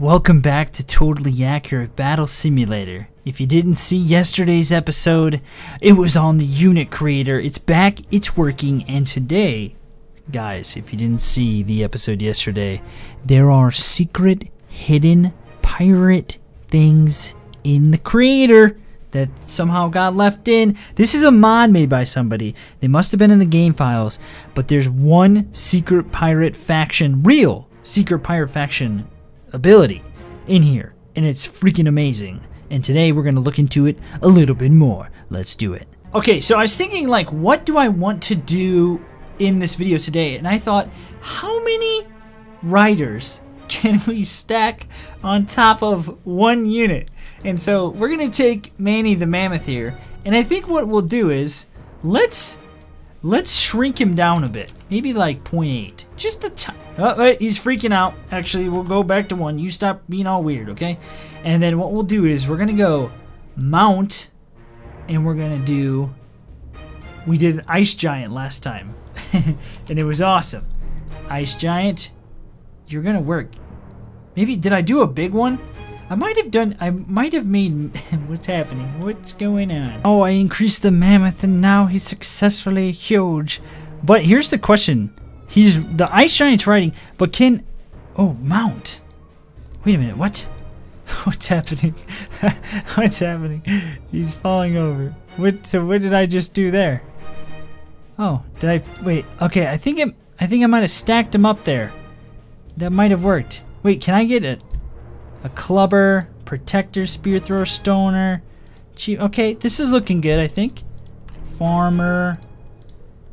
Welcome back to Totally Accurate Battle Simulator. If you didn't see yesterday's episode, it was on the unit creator. It's back, it's working, and today, guys, if you didn't see the episode yesterday, there are secret, hidden pirate things in the creator that somehow got left in. This is a mod made by somebody. They must have been in the game files, but there's one secret pirate faction, real secret pirate faction ability in here, and it's freaking amazing. And today we're gonna look into it a little bit more. Let's do it. Okay, so I was thinking like, what do I want to do in this video today? And I thought, how many riders can we stack on top of one unit? And so we're gonna take Manny the Mammoth here, and I think what we'll do is, let's let's shrink him down a bit. Maybe like 0.8. Just a tiny Oh, wait, he's freaking out. Actually, we'll go back to one. You stop being all weird, okay? And then what we'll do is we're going to go mount, and we're going to do... We did an ice giant last time, and it was awesome. Ice giant, you're going to work. Maybe, did I do a big one? I might have done, I might have made, what's happening? What's going on? Oh, I increased the mammoth and now he's successfully huge. But here's the question. He's the ice giant's riding, but can oh mount? Wait a minute, what? What's happening? What's happening? He's falling over. What? So what did I just do there? Oh, did I wait? Okay, I think it. I think I might have stacked him up there. That might have worked. Wait, can I get a a clubber, protector, spear thrower, stoner? Chief. Okay, this is looking good. I think. Farmer.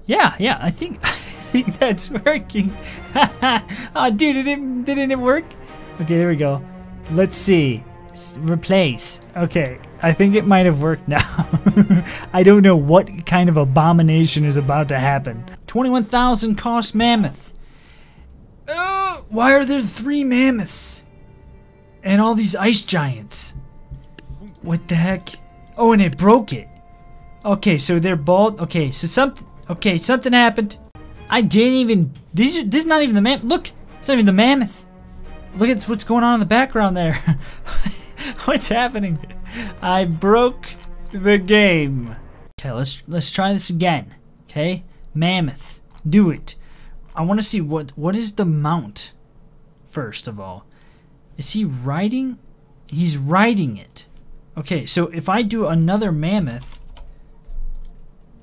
Yeah, yeah. I think. think that's working. oh, dude, it didn't, didn't it work? Okay, there we go. Let's see. S replace. Okay, I think it might have worked now. I don't know what kind of abomination is about to happen. 21,000 cost mammoth. Uh, why are there three mammoths? And all these ice giants? What the heck? Oh, and it broke it. Okay, so they're bald. Okay, so something. Okay, something happened. I didn't even. This is, this is not even the mammoth. Look, it's not even the mammoth. Look at what's going on in the background there. what's happening? I broke the game. Okay, let's let's try this again. Okay, mammoth, do it. I want to see what what is the mount. First of all, is he riding? He's riding it. Okay, so if I do another mammoth,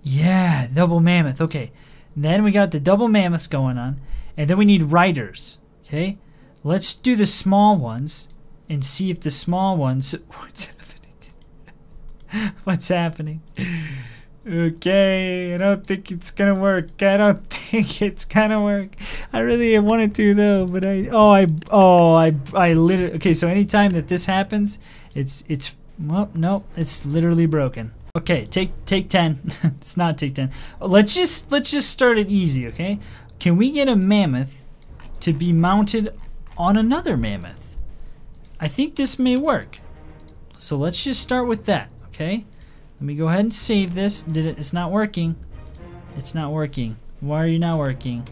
yeah, double mammoth. Okay, then we got the double mammoths going on. And then we need riders. Okay? Let's do the small ones and see if the small ones... What's happening? What's happening? Okay, I don't think it's gonna work. I don't think it's gonna work. I really wanted to though, but I oh I oh I I literally okay. So anytime that this happens, it's it's well no, it's literally broken. Okay, take take 10. it's not take 10. Let's just let's just start it easy, okay? Can we get a mammoth to be mounted on another mammoth? I think this may work. So let's just start with that, okay? Let me go ahead and save this. Did it it's not working. It's not working. Why are you not working?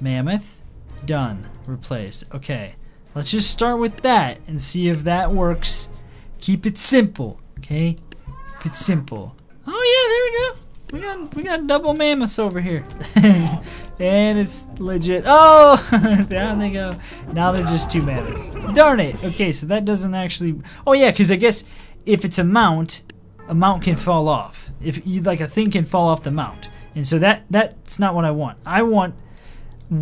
Mammoth done. Replace. Okay. Let's just start with that and see if that works. Keep it simple, okay? It's simple. Oh yeah, there we go. We got we got double mammoths over here. and it's legit. Oh, down they go. Now they're just two mammoths. Darn it. Okay, so that doesn't actually. Oh yeah, because I guess if it's a mount, a mount can fall off. If you like a thing can fall off the mount, and so that that's not what I want. I want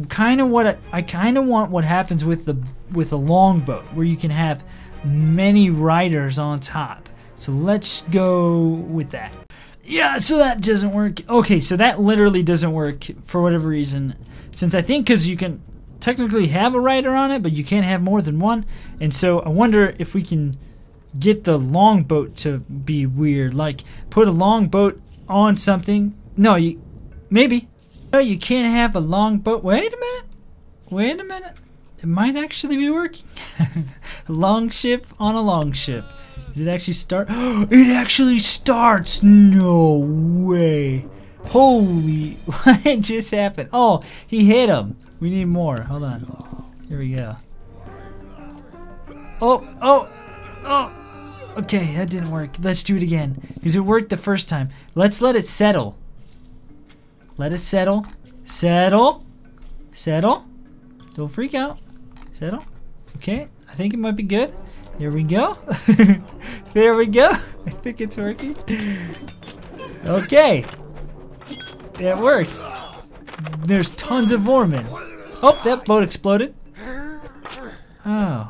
kind of what I, I kind of want what happens with the with a longboat, where you can have many riders on top. So let's go with that. Yeah, so that doesn't work. Okay, so that literally doesn't work for whatever reason. Since I think because you can technically have a rider on it, but you can't have more than one. And so I wonder if we can get the longboat to be weird. Like, put a longboat on something. No, you... Maybe. No, you can't have a longboat. Wait a minute. Wait a minute. It might actually be working. long ship on a long ship. Does it actually start? it actually starts! No way! Holy, what just happened? Oh, he hit him. We need more. Hold on. Here we go. Oh, oh, oh. Okay, that didn't work. Let's do it again. Because it worked the first time. Let's let it settle. Let it settle. Settle. Settle. Don't freak out. Settle. Okay, I think it might be good. There we go. there we go. I think it's working. Okay. It worked. There's tons of Vormen. Oh, that boat exploded. Oh,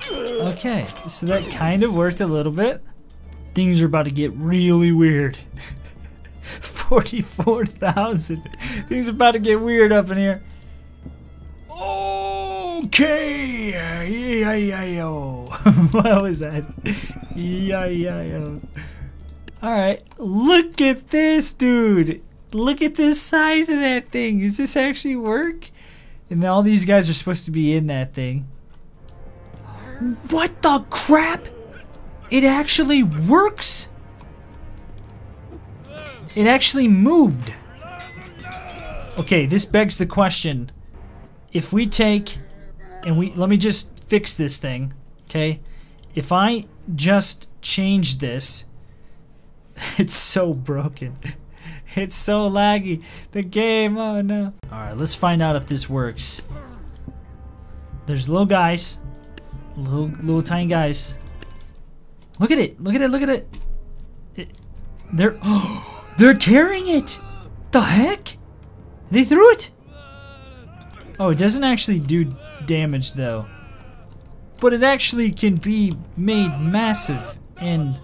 okay. So that kind of worked a little bit. Things are about to get really weird. 44,000. Things are about to get weird up in here. Okay. Yeah, yeah, yo. what was that? Yeah, yeah, yo. Alright. Look at this, dude. Look at the size of that thing. Does this actually work? And all these guys are supposed to be in that thing. What the crap? It actually works. It actually moved. Okay, this begs the question. If we take and we let me just fix this thing, okay? If I just change this, it's so broken. It's so laggy. The game, oh no. Alright, let's find out if this works. There's little guys. Little, little tiny guys. Look at it. Look at it. Look at it. it they're oh, they're carrying it. The heck? They threw it. Oh, it doesn't actually do damage though. But it actually can be made massive and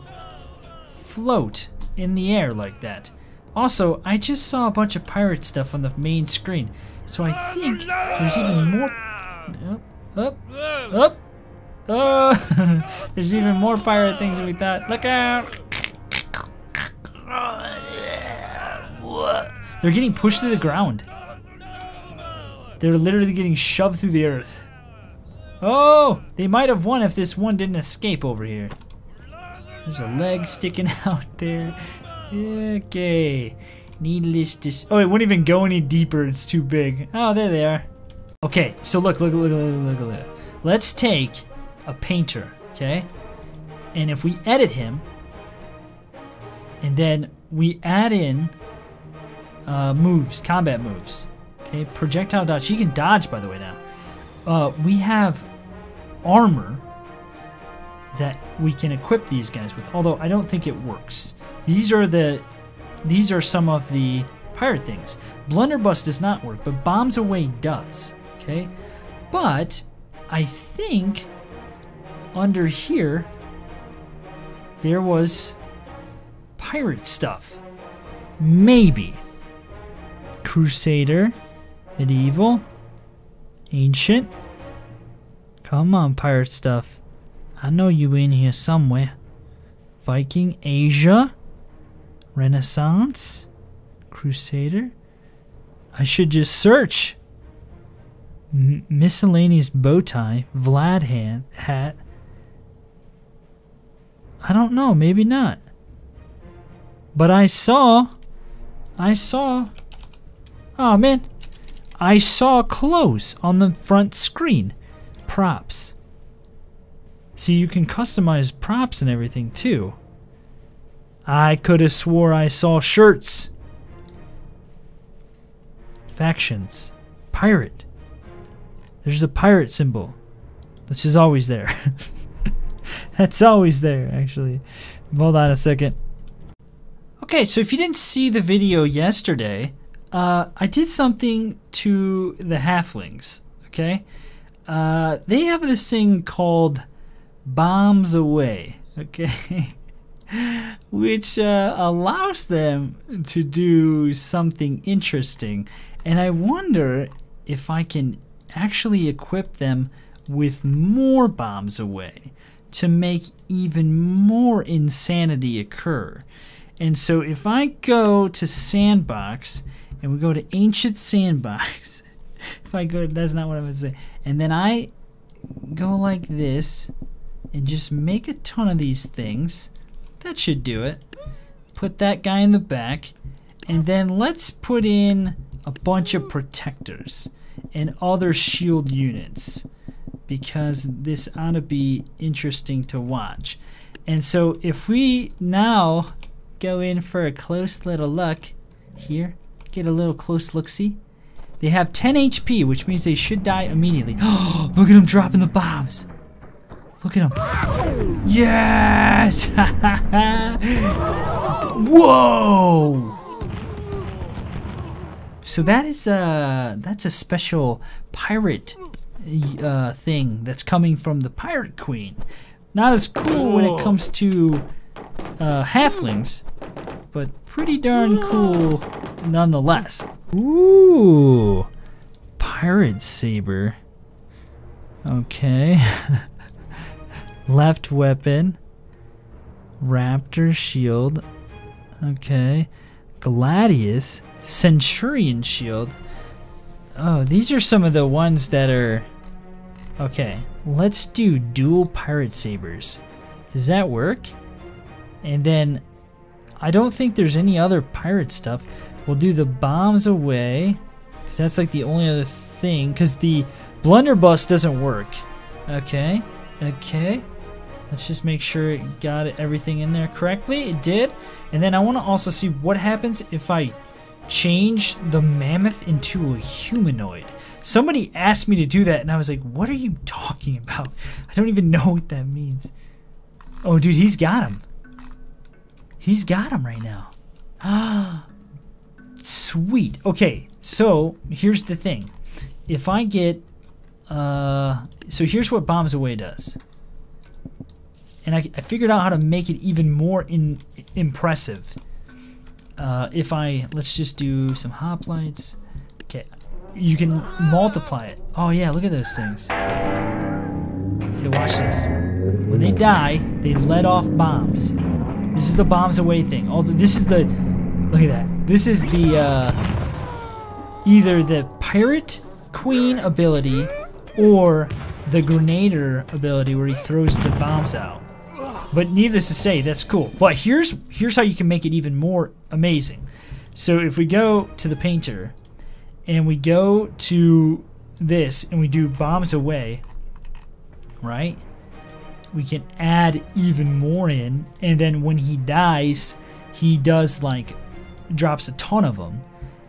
float in the air like that. Also, I just saw a bunch of pirate stuff on the main screen, so I think there's even more. Up, up, up. Oh, there's even more pirate things than we thought. Look out! They're getting pushed to the ground. They're literally getting shoved through the earth. Oh, they might have won if this one didn't escape over here. There's a leg sticking out there. Okay. Needless to... Oh, it wouldn't even go any deeper. It's too big. Oh, there they are. Okay, so look, look, look, look, look, look. Let's take a painter, okay? And if we edit him, and then we add in uh, moves, combat moves, okay? Projectile dodge. He can dodge, by the way, now. Uh, we have armor that we can equip these guys with, although I don't think it works. These are the these are some of the pirate things. Blunderbuss does not work, but Bombs Away does. Okay? But I think under here there was pirate stuff. Maybe. Crusader, medieval, ancient. Come on, pirate stuff. I know you in here somewhere. Viking, Asia. Renaissance? Crusader? I should just search. M miscellaneous bow tie, Vlad hat, hat. I don't know, maybe not. But I saw, I saw, oh man, I saw clothes on the front screen. Props. See, you can customize props and everything too. I could have swore I saw shirts. Factions. Pirate. There's a pirate symbol. Which is always there. That's always there, actually. Hold on a second. Okay, so if you didn't see the video yesterday, uh, I did something to the halflings, okay? Uh, they have this thing called Bombs Away, okay? which uh, allows them to do something interesting. And I wonder if I can actually equip them with more bombs away to make even more insanity occur. And so if I go to Sandbox and we go to Ancient Sandbox, if I go, that's not what I'm to say, and then I go like this and just make a ton of these things that should do it. Put that guy in the back. And then let's put in a bunch of protectors and other shield units. because this ought to be interesting to watch. And so if we now go in for a close little look here, get a little close look see. They have 10 HP, which means they should die immediately. Oh, Look at them dropping the bombs. Look at them. Yes! Whoa! So that is a that's a special pirate uh, thing that's coming from the Pirate Queen. Not as cool when it comes to uh, halflings, but pretty darn ah. cool nonetheless. Ooh, pirate saber. Okay. Left weapon. Raptor shield. Okay. Gladius. Centurion shield. Oh, these are some of the ones that are... Okay, let's do dual pirate sabers. Does that work? And then, I don't think there's any other pirate stuff. We'll do the bombs away, because that's like the only other thing, because the blunderbuss doesn't work. Okay, okay. Let's just make sure it got everything in there correctly. It did. And then I want to also see what happens if I change the mammoth into a humanoid. Somebody asked me to do that, and I was like, what are you talking about? I don't even know what that means. Oh, dude, he's got him. He's got him right now. Ah, sweet. Okay, so here's the thing. If I get, uh, so here's what Bombs Away does and I, I figured out how to make it even more in, impressive. Uh, if I, let's just do some hoplites. Okay, you can multiply it. Oh yeah, look at those things. Okay, watch this. When they die, they let off bombs. This is the bombs away thing. This is the, look at that. This is the, uh, either the pirate queen ability or the grenader ability where he throws the bombs out. But needless to say, that's cool. But here's here's how you can make it even more amazing. So if we go to the painter and we go to this and we do bombs away, right? We can add even more in and then when he dies, he does like drops a ton of them.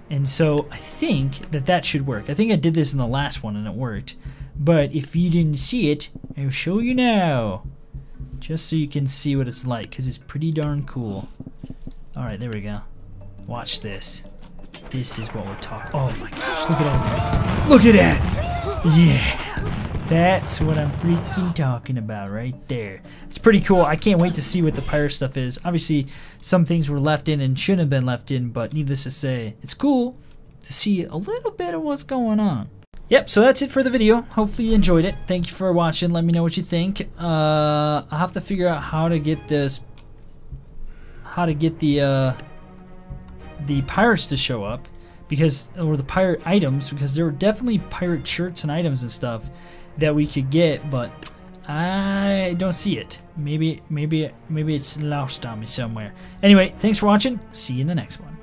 And so I think that that should work. I think I did this in the last one and it worked. But if you didn't see it, I'll show you now just so you can see what it's like, because it's pretty darn cool. Alright, there we go. Watch this. This is what we're talking Oh my gosh, look at all that. Look at that! Yeah! That's what I'm freaking talking about right there. It's pretty cool. I can't wait to see what the pirate stuff is. Obviously, some things were left in and shouldn't have been left in, but needless to say, it's cool to see a little bit of what's going on. Yep, so that's it for the video. Hopefully you enjoyed it. Thank you for watching. Let me know what you think. Uh, i have to figure out how to get this, how to get the, uh, the pirates to show up. Because, or the pirate items, because there were definitely pirate shirts and items and stuff that we could get, but I don't see it. Maybe, maybe, maybe it's lost on me somewhere. Anyway, thanks for watching. See you in the next one.